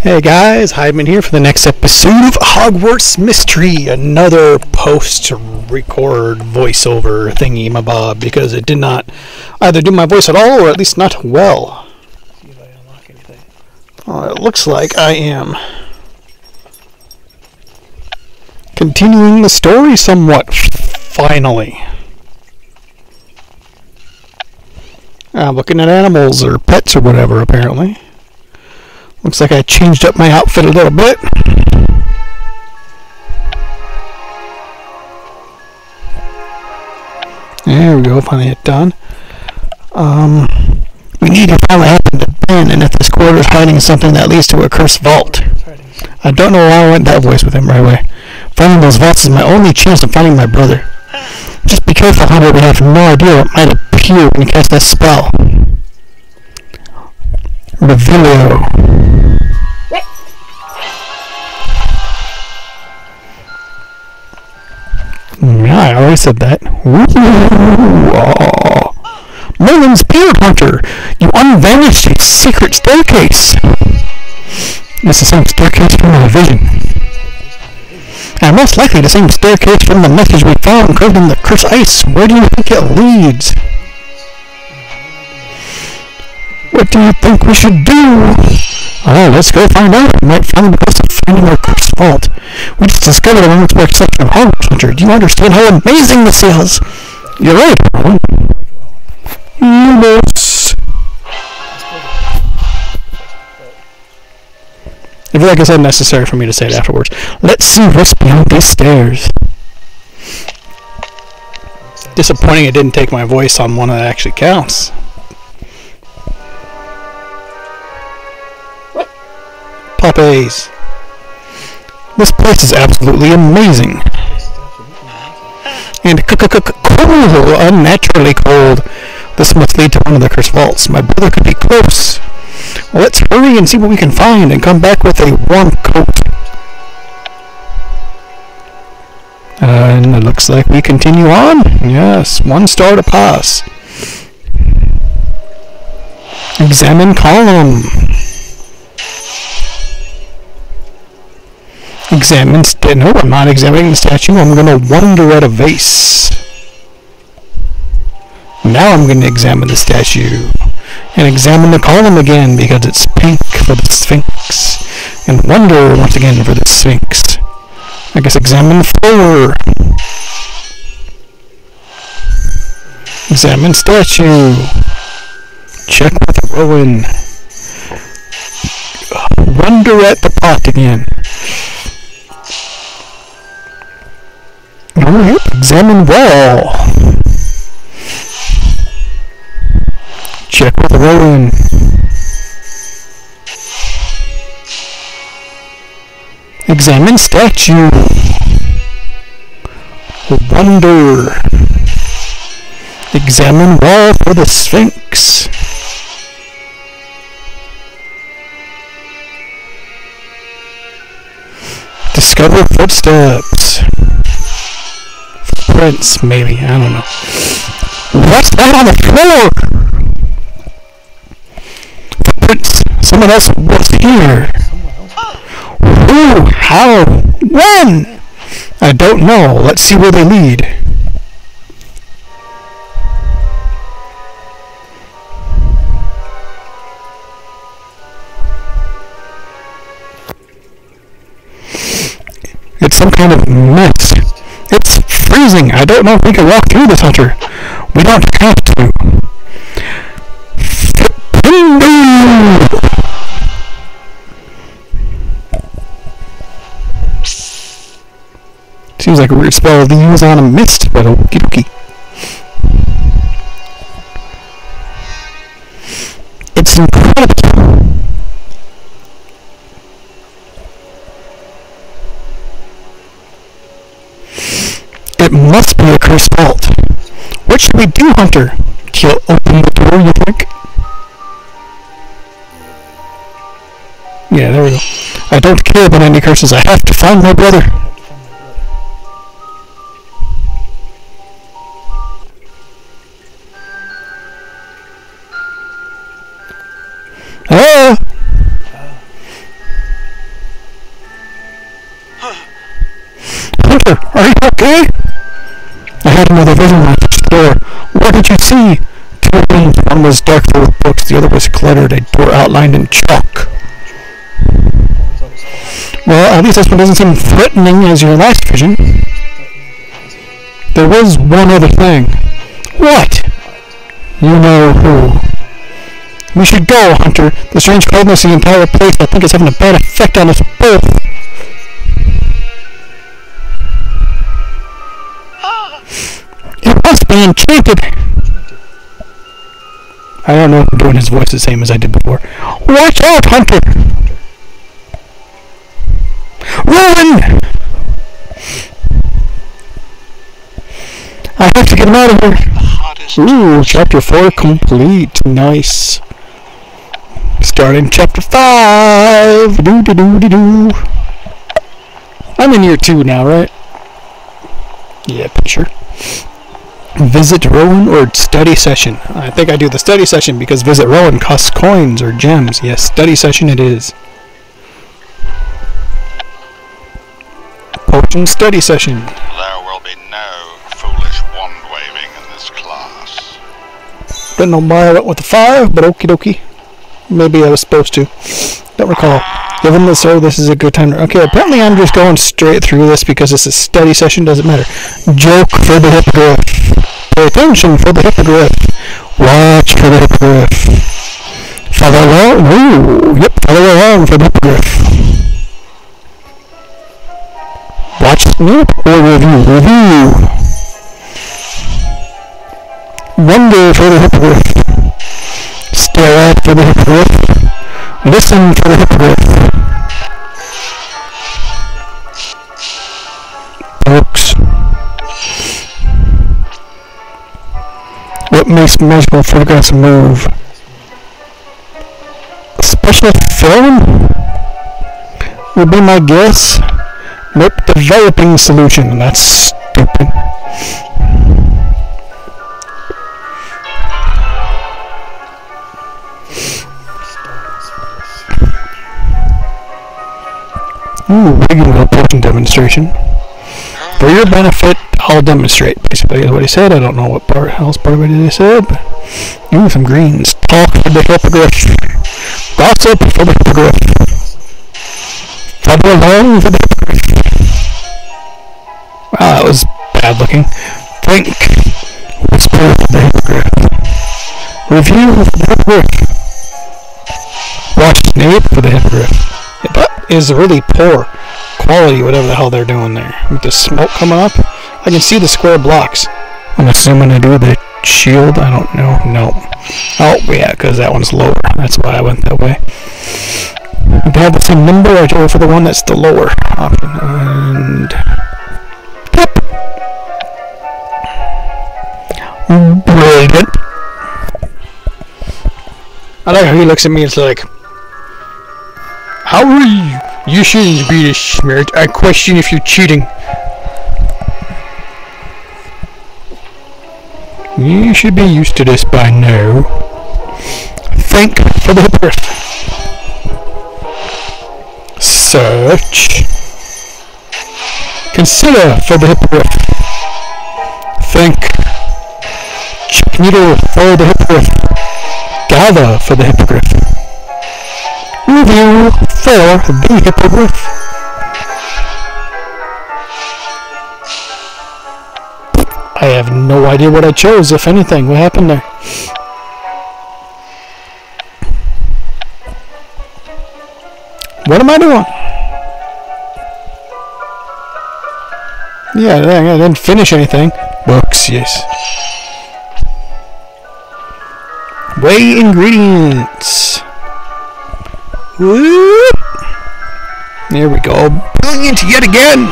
Hey guys, Hydman here for the next episode of Hogwarts Mystery, another post-record voiceover thingy mabob because it did not either do my voice at all or at least not well. See if I unlock anything. Oh, it looks like I am continuing the story somewhat, finally. I'm looking at animals or pets or whatever, apparently. Looks like I changed up my outfit a little bit. There we go, finally it done. Um, we need to find what happened to Ben and if this quarter is hiding something that leads to a cursed vault. I don't know why I went that voice with him right away. Finding those vaults is my only chance of finding my brother. Just be careful, Hunter. We have no idea what might appear when you cast that spell. Revelio. Yeah, I already said that. Oh. Merlin's Beard Hunter! You unvanished a secret staircase! It's the same staircase from my vision. And most likely the same staircase from the message we found carved in the cursed ice. Where do you think it leads? What do you think we should do? Oh, let's go find out. We might find the finding our vault. We just discovered a moment's more exception of Hogwarts Hunter. Do you understand how amazing this is? You're right, Rowan. Yes. I feel like it's unnecessary for me to say it afterwards. Let's see what's beyond these stairs. Disappointing it didn't take my voice on one that actually counts. Puppies. This place is absolutely amazing. And cool, unnaturally cold. This must lead to one of the cursed vaults. My brother could be close. Let's hurry and see what we can find and come back with a warm coat. And it looks like we continue on. Yes, one star to pass. Examine column. Examine no, I'm not examining the statue. I'm going to wonder at a vase. Now I'm going to examine the statue. And examine the column again because it's pink for the Sphinx. And wonder once again for the Sphinx. I guess examine floor. Examine statue. Check with Rowan. Wonder at the pot again. Examine wall. Check with Rowan. Examine statue. Wonder. Examine wall for the Sphinx. Discover footsteps. Footprints, maybe. I don't know. What's that on the floor? Footprints. Someone else was here. Who? How? When? I don't know. Let's see where they lead. It's some kind of mess. Freezing. I don't know if we can walk through this, Hunter. We don't have to. Seems like a weird spell to use on a mist, but okie dokie. It's incredible. It vault. What should we do, Hunter? You open the door, you think? Yeah, there we go. I don't care about any curses. I have to find my brother. What you see? Two rooms. One was dark full of books, the other was cluttered, a door outlined in chalk. Well, at least this one doesn't seem threatening as your last vision. There was one other thing. What? You know who. We should go, Hunter. The strange coldness of the entire place, I think, is having a bad effect on us both. It must be enchanted. I don't know if I'm doing his voice the same as I did before. Watch out, Hunter! Run! I have to get him out of here. Ooh, chapter 4 complete. Nice. Starting chapter 5. Doo doo doo doo doo. I'm in year 2 now, right? Yeah, picture. Visit Rowan or study session. I think I do the study session because visit Rowan costs coins or gems. Yes, study session it is. Potion study session. There will be no foolish wand waving in this class. Don't know why I went with the five, but okie dokie. Maybe I was supposed to. Don't recall. Given the so this is a good time. To, okay, apparently I'm just going straight through this because it's a study session. Doesn't matter. Joke for the hippogriff. Pay attention for the hippogriff. Watch for the hippogriff. Follow along. Ooh, yep. Follow along for the hippogriff. Watch nope, or review. Review. Wonder for the hippogriff. Stare at for the hippogriff. Listen to the hippogriff. Books. What makes magical photographs move? Special film? Would be my guess. Nope, developing solution. That's stupid. Ooh, regular potion demonstration. For your benefit, I'll demonstrate. Basically, is what he said. I don't know what part else part of it he said, but ooh, some greens. Talk for the hippogriff. Gossip for the hippogriff. Follow along for the hippogriff. Wow, ah, that was bad looking. Think. Whisper for the hippogriff. Review for the hippogriff. Watch Snape for the hippogriff. Is really poor quality, whatever the hell they're doing there. With the smoke coming up, I can see the square blocks. I'm assuming I do the shield. I don't know. No. Oh, yeah, because that one's lower. That's why I went that way. If they have the same number, I go for the one that's the lower option. And... Yep. Brilliant. I like how he looks at me. It's like, how are you? You shouldn't be this smart. I question if you're cheating. You should be used to this by now. Think for the hippogriff. Search. Consider for the hippogriff. Think. Check needle for the hippogriff. Gather for the hippogriff. Review for the hippogriff. I have no idea what I chose, if anything. What happened there? What am I doing? Yeah, I didn't finish anything. Books, yes. Weigh ingredients. Whoop. There we go. Brilliant yet again.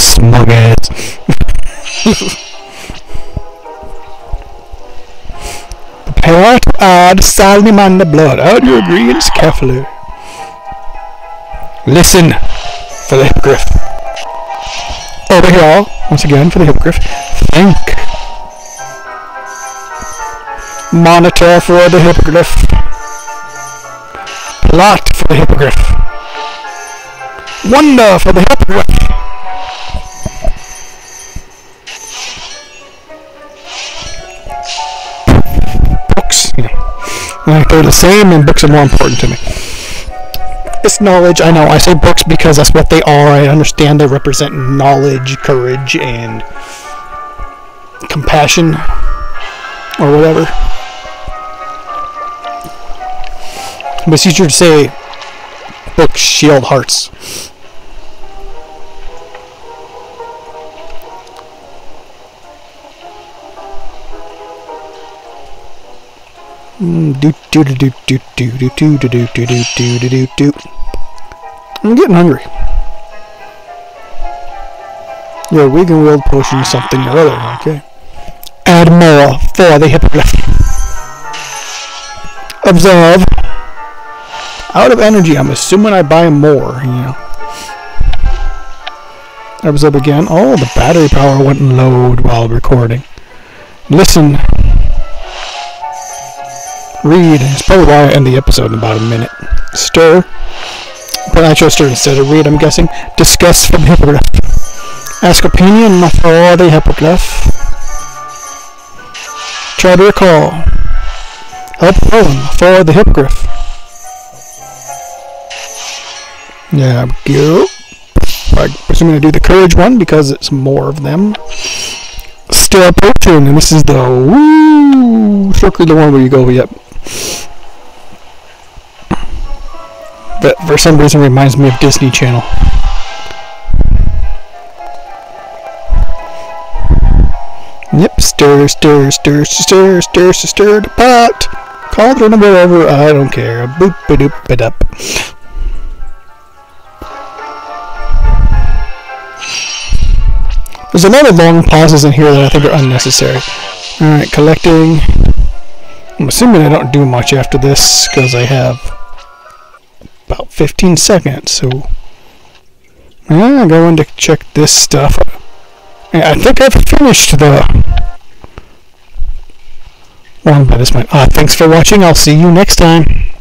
Smug ass. Prepare to add salamander blood. Add your ingredients carefully. Listen for the hippogriff. Over here, once again, for the hippogriff. Think. Monitor for the hippogriff. Plot for the hippogriff. Wonder for the hippogriff. Books. They're the same and books are more important to me. It's knowledge, I know, I say books because that's what they are. I understand they represent knowledge, courage, and compassion. Or whatever. But you should say book Shield Hearts. I'm getting hungry. Yeah, we can wield potion something or other, okay. Add more for the hippogriff. Observe. Out of energy, I'm assuming I buy more, you know. I was up again. Oh, the battery power went low while recording. Listen. Read. It's probably why I end the episode in about a minute. Stir. But I chose stir instead of read, I'm guessing. Discuss from hippogriff. Ask opinion for the hippogriff. Try to recall. Help Rowan for the hippogriff. Yeah, go. I'm presuming to do the courage one because it's more of them. Still potion, and this is the woo circle the one where you go, yep. That for some reason reminds me of Disney Channel. Yep, stir, stir, stir, stir, stir, stir, stir the pot. Cauldron or whatever, I don't care. Boop There's a lot of long pauses in here that I think are unnecessary. Alright, collecting. I'm assuming I don't do much after this because I have about 15 seconds, so I'm going to check this stuff. I think I've finished the one by this. Uh, thanks for watching. I'll see you next time.